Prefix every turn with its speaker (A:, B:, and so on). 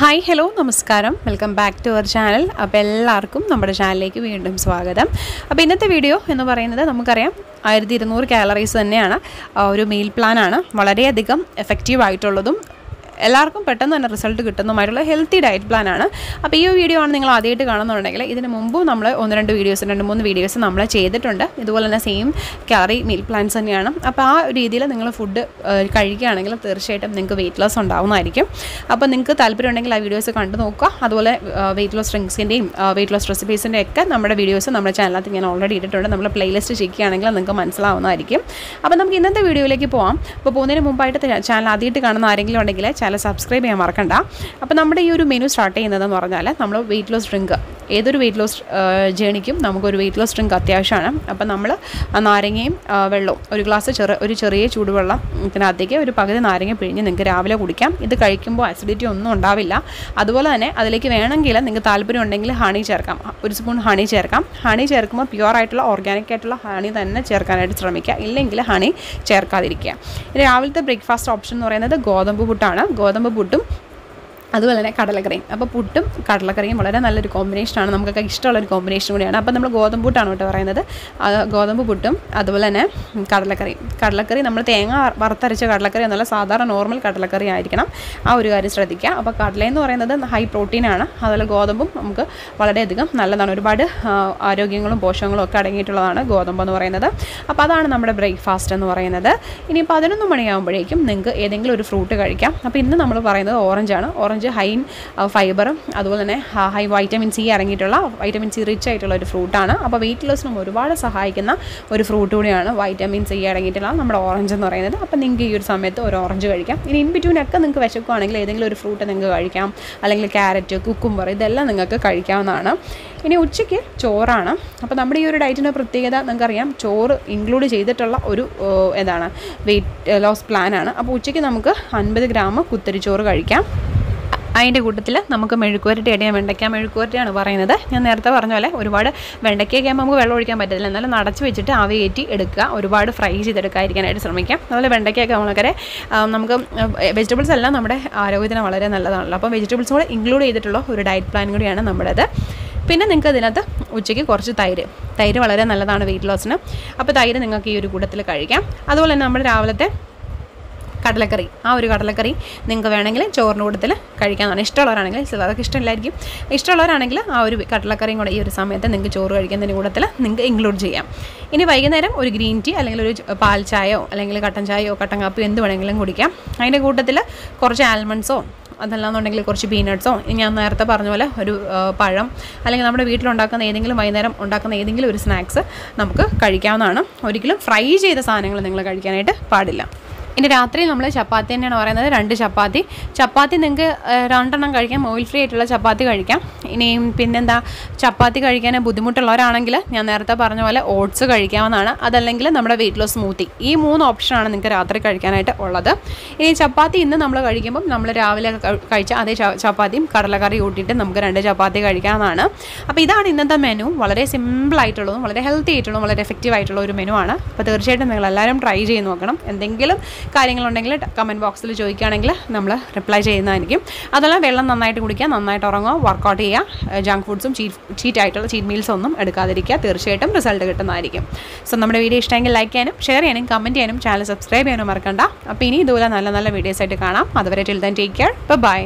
A: Hi hello നമസ്കാരം. Welcome back to our channel അപ്പോൾ എല്ലാവർക്കും നമ്മുടെ ചാനലിലേക്ക് വീണ്ടും സ്വാഗതം. അപ്പോൾ ഇന്നത്തെ വീഡിയോ എന്ന് പറയുന്നത് നമുക്കറിയാം ആയിരത്തി ഇരുന്നൂറ് കാലറീസ് തന്നെയാണ് ഒരു മീൽ പ്ലാനാണ് വളരെയധികം എഫക്റ്റീവ് ആയിട്ടുള്ളതും എല്ലാവർക്കും പെട്ടെന്ന് തന്നെ റിസൾട്ട് കിട്ടുന്നതുമായിട്ടുള്ള ഹെൽത്തി ഡയറ്റ് പ്ലാൻ ആണ്. അപ്പോൾ ഈ വീഡിയോ ആണ് നിങ്ങൾ ആദ്യമായിട്ട് കാണുന്നുണ്ടെങ്കിൽ ഇതിന് മുമ്പും നമ്മൾ ഒന്ന് രണ്ട് വീഡിയോസ് രണ്ട് മൂന്ന് വീഡിയോസ് നമ്മൾ ചെയ്തിട്ടുണ്ട്. ഇതുപോലെ തന്നെ സെയിം കാലറി മീൽ പ്ലാൻസ് തന്നെയാണ്. അപ്പോൾ ആ രീതിയിൽ നിങ്ങൾ ഫുഡ് കഴിക്കുകയാണെങ്കിൽ തീർച്ചയായിട്ടും നിങ്ങൾക്ക് വെയിറ്റ് ലോസ് ഉണ്ടാവുന്നതായിരിക്കും. അപ്പോൾ നിങ്ങൾക്ക് താല്പര്യം ഉണ്ടെങ്കിൽ ആ വീഡിയോസ് കണ്ടു നോക്കുക. അതുപോലെ വെയിറ്റ് ലോസ് ഡ്രിങ്ക്സിന്റെയും വെയിറ്റ് ലോസ് റെസിപ്പീസിന്റെ ഒക്കെ നമ്മുടെ വീഡിയോസ് നമ്മുടെ ചാനലിനകത്ത് ഞാൻ ഓൾറെഡി ഇട്ടിട്ടുണ്ട്. നമ്മൾ പ്ലേലിസ്റ്റ് ചെയ്യുകയാണെങ്കിൽ നിങ്ങൾക്ക് മനസ്സിലാവുന്നതായിരിക്കും. അപ്പോൾ നമുക്ക് ഇന്നത്തെ വീഡിയോയിലേക്ക് പോകാം അപ്പോൾ പോകുന്നതിന് മുമ്പായിട്ട് ചാനൽ ആദ്യമായിട്ട് കാണുന്ന ആരെങ്കിലും ഉണ്ടെങ്കിൽ ചാനൽ സബ്സ്ക്രൈബ് ചെയ്യാൻ മറക്കണ്ട. അപ്പോൾ നമ്മുടെ ഈ ഒരു മെനു സ്റ്റാർട്ട് ചെയ്യുന്നതെന്ന് പറഞ്ഞാൽ നമ്മൾ വെയിറ്റ് ലോസ് ഡ്രിങ്ക് ഏതൊരു വെയിറ്റ് ലോസ് ജേണിക്കും നമുക്കൊരു വെയിറ്റ് ലോസ് ഡ്രിങ്ക് അത്യാവശ്യമാണ്. അപ്പം നമ്മൾ നാരങ്ങയും വെള്ളവും ഒരു ഗ്ലാസ് ചെറു ഒരു ചെറിയ ചൂടുവെള്ളം ഇതിനകത്തേക്ക് ഒരു പകുതി നാരങ്ങ പിഴിഞ്ഞ് നിങ്ങൾക്ക് രാവിലെ കുടിക്കാം. ഇത് കഴിക്കുമ്പോൾ അസിഡിറ്റി ഒന്നും ഉണ്ടാവില്ല. അതുപോലെ തന്നെ അതിലേക്ക് വേണമെങ്കിൽ നിങ്ങൾക്ക് താല്പര്യം ഉണ്ടെങ്കിൽ ഹണി ചേർക്കാം. ഒരു സ്പൂൺ ഹണി ചേർക്കാം. ഹണി ചേർക്കുമ്പോൾ പ്യുവർ ആയിട്ടുള്ള ഓർഗാനിക് ആയിട്ടുള്ള ഹണി തന്നെ ചേർക്കാനായിട്ട് ശ്രമിക്കുക. ഇല്ലെങ്കിൽ ഹണി ചേർക്കാതിരിക്കുക. രാവിലത്തെ ബ്രേക്ക്ഫാസ്റ്റ് ഓപ്ഷൻ എന്ന് പറയുന്നത് ഗോതമ്പ് പുട്ടാണ്. ഗോതമ്പ് പുട്ടും അതുപോലെ തന്നെ കടലക്കറിയും. അപ്പോൾ പുട്ടും കടലക്കറിയും വളരെ നല്ലൊരു കോമ്പിനേഷനാണ് നമുക്കൊക്കെ ഇഷ്ടമുള്ളൊരു കോമ്പിനേഷൻ കൂടിയാണ്. അപ്പോൾ നമ്മൾ ഗോതമ്പ് പുട്ടാണ് കേട്ടോ പറയുന്നത്. ഗോതമ്പ് പുട്ടും അതുപോലെ തന്നെ കടലക്കറിയും. കടലക്കറി നമ്മൾ തേങ്ങ വറുത്തരച്ച കടലക്കറി എന്നുള്ള സാധാരണ നോർമൽ കടലക്കറി ആയിരിക്കണം. ആ ഒരു കാര്യം ശ്രദ്ധിക്കുക. അപ്പോൾ കടല എന്ന് പറയുന്നത് ഹൈ പ്രോട്ടീനാണ് അതുപോലെ ഗോതമ്പും നമുക്ക് വളരെയധികം നല്ലതാണ്. ഒരുപാട് ആരോഗ്യങ്ങളും പോഷകങ്ങളും ഒക്കെ അടങ്ങിയിട്ടുള്ളതാണ് ഗോതമ്പ് എന്ന് പറയുന്നത്. അപ്പോൾ അതാണ് നമ്മുടെ ബ്രേക്ക്ഫാസ്റ്റ് എന്ന് പറയുന്നത്. ഇനി പതിനൊന്ന് മണിയാകുമ്പോഴേക്കും നിങ്ങൾക്ക് ഏതെങ്കിലും ഒരു ഫ്രൂട്ട് കഴിക്കാം. അപ്പോൾ ഇന്ന് നമ്മൾ പറയുന്നത് ഓറഞ്ചാണ് ഓറഞ്ച് ഹൈ ഫൈബറും അതുപോലെ തന്നെ ഹൈ വൈറ്റമിൻ സി അടങ്ങിയിട്ടുള്ള വൈറ്റമിൻ സി റിച്ച് ആയിട്ടുള്ള ഒരു ഫ്രൂട്ടാണ് അപ്പോൾ വെയിറ്റ് ലോസിനും ഒരുപാട് സഹായിക്കുന്ന ഒരു ഫ്രൂട്ട് കൂടിയാണ് വൈറ്റമിൻ സി അടങ്ങിയിട്ടുള്ള നമ്മുടെ ഓറഞ്ച് എന്ന് പറയുന്നത്. അപ്പോൾ നിങ്ങൾക്ക് ഈ ഒരു സമയത്ത് ഒരു ഓറഞ്ച് കഴിക്കാം. ഇനി ഇൻ ബിറ്റ്വീനൊക്കെ നിങ്ങൾക്ക് വിശക്കുവാണെങ്കിൽ ഏതെങ്കിലും ഒരു ഫ്രൂട്ട് നിങ്ങൾക്ക് കഴിക്കാം. അല്ലെങ്കിൽ ക്യാരറ്റ് കുക്കുംബർ ഇതെല്ലാം നിങ്ങൾക്ക് കഴിക്കാവുന്നതാണ്. ഇനി ഉച്ചയ്ക്ക് ചോറാണ്. അപ്പോൾ നമ്മുടെ ഈ ഒരു ഡയറ്റിന്റെ പ്രത്യേകത നിങ്ങൾക്കറിയാം. ചോറ് ഇൻക്ലൂഡ് ചെയ്തിട്ടുള്ള ഒരു എന്താണ് വെയിറ്റ് ലോസ് പ്ലാനാണ് അപ്പോൾ ഉച്ചയ്ക്ക് നമുക്ക് അൻപത് ഗ്രാം കുത്തരിച്ചോറ് കഴിക്കാം. അതിന്റെ കൂട്ടത്തിൽ നമുക്ക് മെഴുക്കുവരട്ടി അടിയാൻ വെണ്ടയ്ക്ക മെഴുക്കുവരട്ടിയാണ് പറയുന്നത്. ഞാൻ നേരത്തെ പറഞ്ഞ പോലെ ഒരുപാട് വെണ്ടയ്ക്കൊക്കെ ആകുമ്പോൾ നമുക്ക് വെള്ളം ഒഴിക്കാൻ പറ്റില്ല എന്നാലും നടച്ച് വെച്ചിട്ട് ആവി കയറ്റി എടുക്കുക. ഒരുപാട് ഫ്രൈ ചെയ്തെടുക്കാതിരിക്കാനായിട്ട് ശ്രമിക്കാം അതുപോലെ വെണ്ടയ്ക്കൊക്കെ വളരെ നമുക്ക് വെജിറ്റബിൾസ് എല്ലാം നമ്മുടെ ആരോഗ്യത്തിന് വളരെ നല്ലതാണല്ലോ. അപ്പോൾ വെജിറ്റബിൾസ് കൂടെ ഇൻക്ലൂഡ് ചെയ്തിട്ടുള്ള ഒരു ഡയറ്റ് പ്ലാൻ കൂടിയാണ് നമ്മുടേത്. പിന്നെ നിങ്ങൾക്ക് അതിനകത്ത് ഉച്ചയ്ക്ക് കുറച്ച് തൈര്. തൈര് വളരെ നല്ലതാണ് വെയിറ്റ് ലോസിന്. അപ്പോൾ തൈര് നിങ്ങൾക്ക് ഈ ഒരു കൂട്ടത്തിൽ കഴിക്കാം. അതുപോലെ തന്നെ നമ്മുടെ രാവിലത്തെ കടലക്കറി. ആ ഒരു കടലക്കറി നിങ്ങൾക്ക് വേണമെങ്കിൽ ചോറിന്റെ കൂട്ടത്തിൽ കഴിക്കാമെന്നാണ് ഇഷ്ടമുള്ളവരാണെങ്കിൽ ചിലർക്ക് ഇഷ്ടമില്ലായിരിക്കും. ഇഷ്ടമുള്ളവരാണെങ്കിൽ ആ ഒരു കടലക്കറിയും കൂടെ ഈ ഒരു സമയത്ത് നിങ്ങൾക്ക് ചോറ് കഴിക്കുന്നതിന്റെ കൂട്ടത്തിൽ നിങ്ങൾക്ക് ഇൻക്ലൂഡ് ചെയ്യാം. ഇനി വൈകുന്നേരം ഒരു ഗ്രീൻ ടീ അല്ലെങ്കിൽ ഒരു പാൽ ചായയോ അല്ലെങ്കിൽ കട്ടൻ ചായയോ കട്ടൻ കാപ്പിയോ എന്ത് വേണമെങ്കിലും കുടിക്കാം. അതിന്റെ കൂട്ടത്തിൽ കുറച്ച് ആൽമണ്ട്സോ അതല്ലാന്നുണ്ടെങ്കിൽ കുറച്ച് പീനട്ട്സോ ഞാൻ നേരത്തെ പറഞ്ഞ പോലെ ഒരു പഴം അല്ലെങ്കിൽ നമ്മുടെ വീട്ടിലുണ്ടാക്കുന്ന ഏതെങ്കിലും വൈകുന്നേരം ഉണ്ടാക്കുന്ന ഏതെങ്കിലും ഒരു സ്നാക്സ് നമുക്ക് കഴിക്കാവുന്നതാണ്. ഒരിക്കലും ഫ്രൈ ചെയ്ത സാധനങ്ങൾ നിങ്ങൾ കഴിക്കാനായിട്ട് പാടില്ല. ഇനി രാത്രി നമ്മൾ ചപ്പാത്തി തന്നെയാണ് പറയുന്നത്. രണ്ട് ചപ്പാത്തി. ചപ്പാത്തി നിങ്ങൾക്ക് രണ്ടെണ്ണം കഴിക്കാം. ഓയിൽ ഫ്രീ ആയിട്ടുള്ള ചപ്പാത്തി കഴിക്കാം. ഇനിയും പിന്നെന്താ ചപ്പാത്തി കഴിക്കാൻ ബുദ്ധിമുട്ടുള്ളവരാണെങ്കിൽ ഞാൻ നേരത്തെ പറഞ്ഞ പോലെ ഓട്സ് കഴിക്കാവുന്നതാണ്. അതല്ലെങ്കിൽ നമ്മുടെ വെയിറ്റ് ലോസ് സ്മൂത്തി ഈ മൂന്ന് ഓപ്ഷനാണ് നിങ്ങൾക്ക് രാത്രി കഴിക്കാനായിട്ട് ഉള്ളത്. ഇനി ചപ്പാത്തി ഇന്ന് നമ്മൾ കഴിക്കുമ്പം നമ്മൾ രാവിലെ കഴിച്ച അതേ ചപ്പാത്തിയും കടലക്കറി കൂട്ടിയിട്ട് നമുക്ക് രണ്ട് ചപ്പാത്തി കഴിക്കാവുന്നതാണ്. അപ്പോൾ ഇതാണ് ഇന്നത്തെ മെനു വളരെ സിമ്പിൾ ആയിട്ടുള്ളതും വളരെ ഹെൽത്തി ആയിട്ടുള്ളതും വളരെ എഫക്റ്റീവ് ആയിട്ടുള്ള ഒരു മെനു ആണ്. അപ്പോൾ തീർച്ചയായിട്ടും നിങ്ങൾ എല്ലാവരും ട്രൈ ചെയ്ത് നോക്കണം. എന്തെങ്കിലും കാര്യങ്ങളുണ്ടെങ്കിൽ കമന്റ് ബോക്സിൽ ചോദിക്കുകയാണെങ്കിൽ നമ്മൾ റിപ്ലൈ ചെയ്യുന്നതായിരിക്കും. അതല്ല വെള്ളം നന്നായിട്ട് കുടിക്കുക നന്നായിട്ട് ഉറങ്ങുക വർക്കൗട്ട് ചെയ്യുക ജങ്ക് ഫുഡ്സും ചീറ്റ് ചീറ്റ് ആയിട്ടുള്ള ചീറ്റ് മീൽസ് ഒന്നും എടുക്കാതിരിക്കുക തീർച്ചയായിട്ടും റിസൾട്ട് കിട്ടുന്നതായിരിക്കും. സോ നമ്മുടെ വീഡിയോ ഇഷ്ടമെങ്കിൽ ലൈക്ക് ചെയ്യാനും ഷെയർ ചെയ്യാനും കമന്റ് ചെയ്യാനും ചാനൽ സബ്സ്ക്രൈബ് ചെയ്യാനും മറക്കണ്ട. അപ്പോൾ ഇനി ഇതുപോലെ നല്ല നല്ല വീഡിയോസ് ആയിട്ട് കാണാം. അതുവരെ till then take care bye